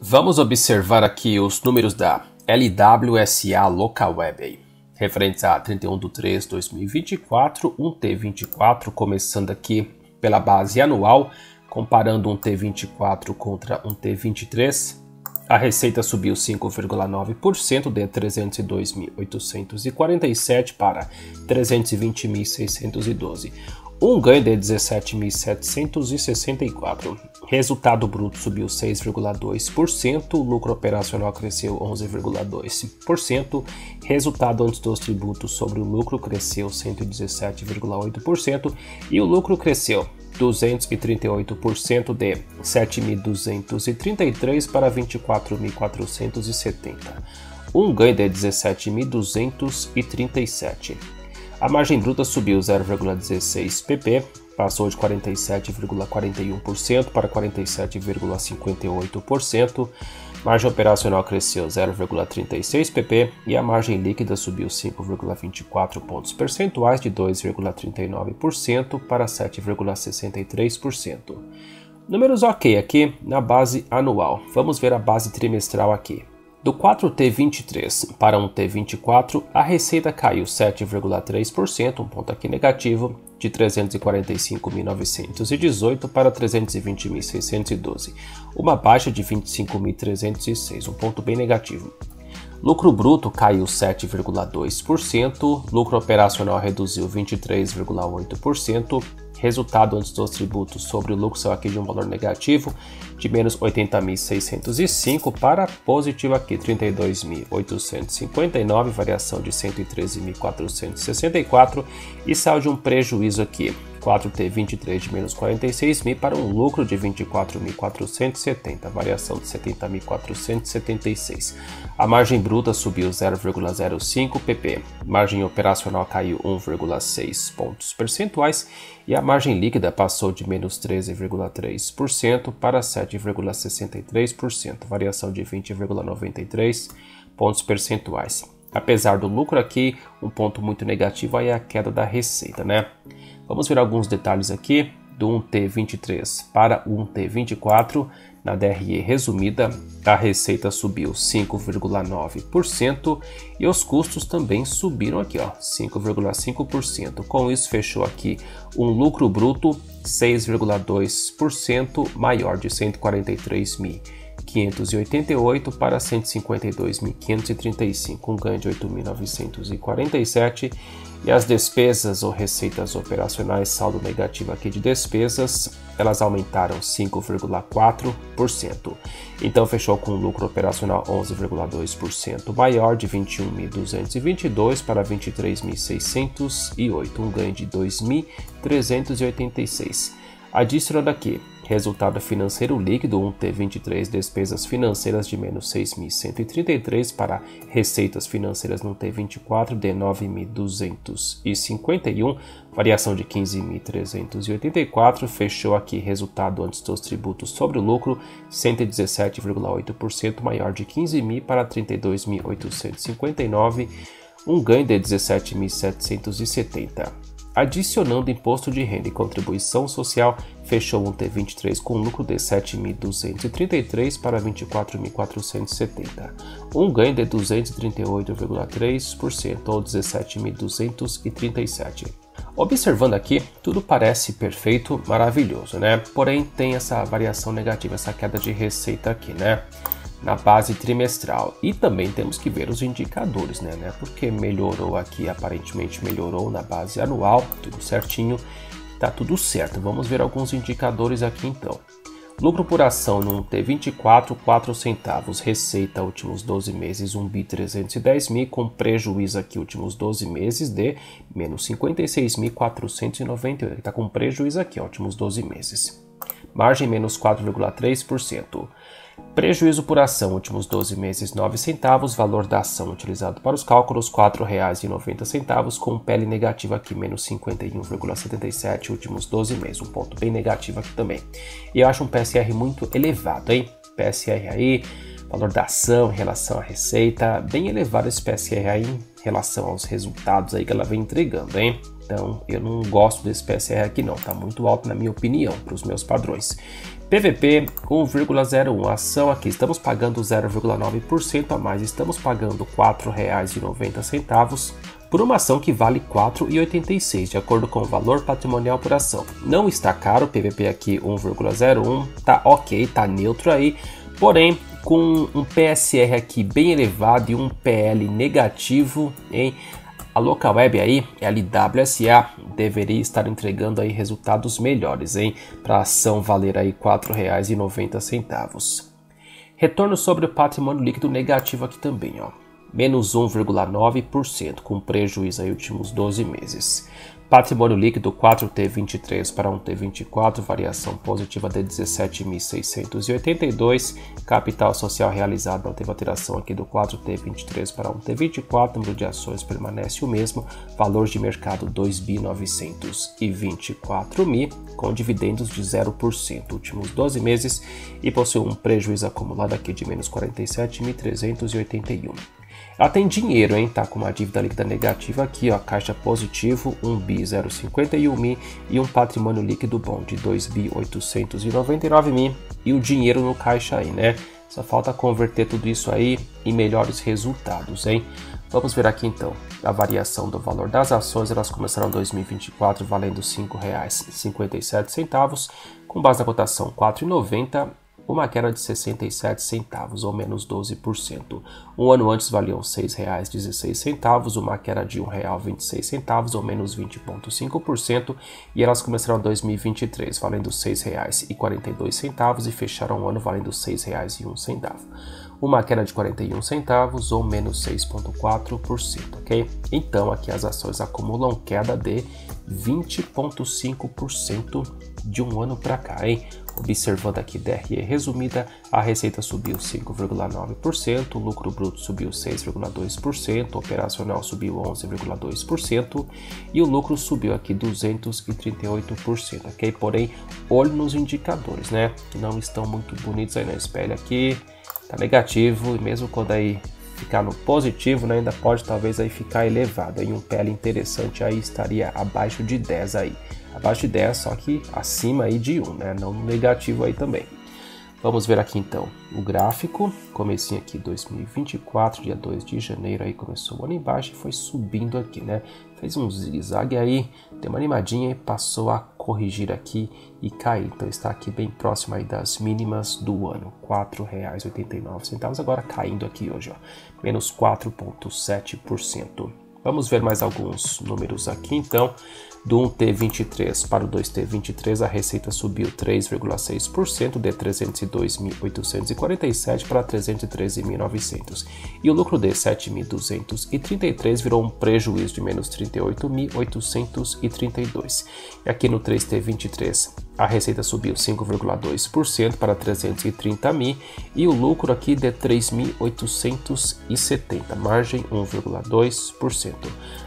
Vamos observar aqui os números da LWSA Local Web, referentes a 31 de 3 de 2024, um T24, começando aqui pela base anual, comparando um T24 contra um T23. A receita subiu 5,9% de 302.847 para 320.612 um ganho de 17.764. Resultado bruto subiu 6,2%, lucro operacional cresceu 11,2%, resultado antes dos tributos sobre o lucro cresceu 117,8% e o lucro cresceu 238% de 7.233 para 24.470, um ganho de 17.237. A margem bruta subiu 0,16 pp, passou de 47,41% para 47,58%. Margem operacional cresceu 0,36 pp e a margem líquida subiu 5,24 pontos percentuais de 2,39% para 7,63%. Números ok aqui na base anual. Vamos ver a base trimestral aqui. Do 4T23 para um T24, a receita caiu 7,3%, um ponto aqui negativo, de 345.918 para 320.612, uma baixa de 25.306, um ponto bem negativo. Lucro bruto caiu 7,2%, lucro operacional reduziu 23,8%, resultado antes dos tributos sobre o lucro saiu aqui de um valor negativo de menos 80.605 para positivo aqui 32.859, variação de 113.464 e saiu de um prejuízo aqui 4T23 de menos 46 mil para um lucro de 24.470, variação de 70.476. A margem bruta subiu 0,05 pp, margem operacional caiu 1,6 pontos percentuais e a margem líquida passou de menos 13,3% para 7,63%, variação de 20,93 pontos percentuais. Apesar do lucro aqui, um ponto muito negativo é a queda da receita, né? Vamos ver alguns detalhes aqui do 1T23 para o 1T24. Na DRE resumida, a receita subiu 5,9% e os custos também subiram aqui, ó, 5,5%. Com isso, fechou aqui um lucro bruto 6,2% maior de 143.588 para 152.535, um ganho de 8.947 e as despesas ou receitas operacionais, saldo negativo aqui de despesas, elas aumentaram 5,4%. Então fechou com um lucro operacional 11,2% maior de 21.222 para 23.608, um ganho de 2.386. Adicionando aqui Resultado financeiro líquido 1T23, despesas financeiras de menos 6.133 para receitas financeiras no T24 de 9.251, variação de 15.384, fechou aqui resultado antes dos tributos sobre o lucro 117,8% maior de 15.000 para 32.859, um ganho de 17.770 adicionando imposto de renda e contribuição social, fechou um T23 com lucro de 7.233 para 24.470, um ganho de 238,3% ou 17.237. Observando aqui, tudo parece perfeito, maravilhoso, né? Porém, tem essa variação negativa, essa queda de receita aqui, né? na base trimestral. E também temos que ver os indicadores, né? né? Porque melhorou aqui, aparentemente melhorou na base anual, tudo certinho, tá tudo certo. Vamos ver alguns indicadores aqui então. Lucro por ação no T24, 4 centavos. Receita últimos 12 meses, 1 bi 310 mil, com prejuízo aqui últimos 12 meses de menos 56.498. Está com prejuízo aqui, últimos 12 meses. Margem menos 4,3%. Prejuízo por ação, últimos 12 meses, 9 centavos. Valor da ação utilizado para os cálculos, R$ 4,90, com pele negativa aqui, menos 51,77, últimos 12 meses. Um ponto bem negativo aqui também. E eu acho um PSR muito elevado, hein? PSR aí, valor da ação em relação à receita, bem elevado esse PSR aí em relação aos resultados aí que ela vem entregando, hein? Então eu não gosto desse PSR aqui não, tá muito alto na minha opinião, para os meus padrões. PVP 1,01 ação aqui, estamos pagando 0,9% a mais, estamos pagando R$ 4,90 por uma ação que vale R$ 4,86, de acordo com o valor patrimonial por ação. Não está caro, PVP aqui 1,01, tá ok, tá neutro aí, porém com um PSR aqui bem elevado e um PL negativo, hein? A local web aí, LWSA, deveria estar entregando aí resultados melhores, hein? Para a ação valer aí R$ 4,90. Retorno sobre o patrimônio líquido negativo aqui também, ó menos 1,9%, com prejuízo aí últimos 12 meses. Patrimônio líquido 4T23 para 1T24, variação positiva de 17.682. Capital social realizado não teve alteração aqui do 4T23 para 1T24. Número de ações permanece o mesmo. Valor de mercado 2.924.000, com dividendos de 0% últimos 12 meses e possui um prejuízo acumulado aqui de menos 47.381. Ela tem dinheiro, hein? Tá com uma dívida líquida negativa aqui, ó, caixa positivo 1 bi 051 mi e um patrimônio líquido bom de 2 bi 899 mi e o dinheiro no caixa aí, né? Só falta converter tudo isso aí em melhores resultados, hein? Vamos ver aqui então a variação do valor das ações. Elas começaram em 2024 valendo R$ 5,57, com base na cotação R$ 4,90 uma queda de 67 centavos, ou menos 12%. Um ano antes valiam R$ 6,16, uma queda de R$ 1,26, ou menos 20,5%, e elas começaram em 2023 valendo R$ 6,42 e fecharam o ano valendo R$ 6,01 uma queda de 41 centavos ou menos 6,4%, ok? Então aqui as ações acumulam queda de 20,5% de um ano para cá, hein? Observando aqui DRE resumida, a receita subiu 5,9%, o lucro bruto subiu 6,2%, o operacional subiu 11,2% e o lucro subiu aqui 238%, ok? Porém, olho nos indicadores, né? Que não estão muito bonitos aí na espelha aqui, tá negativo e mesmo quando aí ficar no positivo, né, ainda pode talvez aí ficar elevado. Aí um PL interessante aí estaria abaixo de 10 aí. Abaixo de 10, só que acima aí de 1, né? Não negativo aí também. Vamos ver aqui então o gráfico, comecinho aqui 2024, dia 2 de janeiro, aí começou o ano embaixo e foi subindo aqui, né? Fez um zigue-zague aí, deu uma animadinha e passou a corrigir aqui e cair. Então está aqui bem próximo aí das mínimas do ano, R$ 4,89, agora caindo aqui hoje, ó, menos 4,7%. Vamos ver mais alguns números aqui então. Do 1T23 para o 2T23, a receita subiu 3,6%, de 302.847 para 313.900. E o lucro de 7.233 virou um prejuízo de menos 38.832. E aqui no 3T23, a receita subiu 5,2% para 330 mil e o lucro aqui de 3.870, margem 1,2%.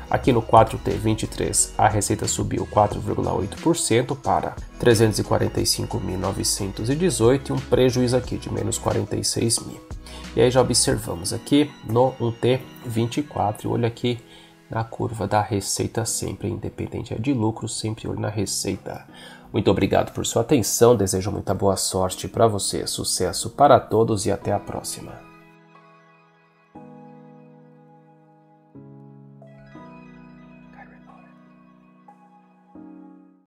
Aqui no 4T23, a receita subiu 4,8% para 345.918 e um prejuízo aqui de menos 46 mil. E aí já observamos aqui no 1T24, olha aqui na curva da receita sempre, independente de lucro, sempre olho na receita. Muito obrigado por sua atenção, desejo muita boa sorte para você, sucesso para todos e até a próxima.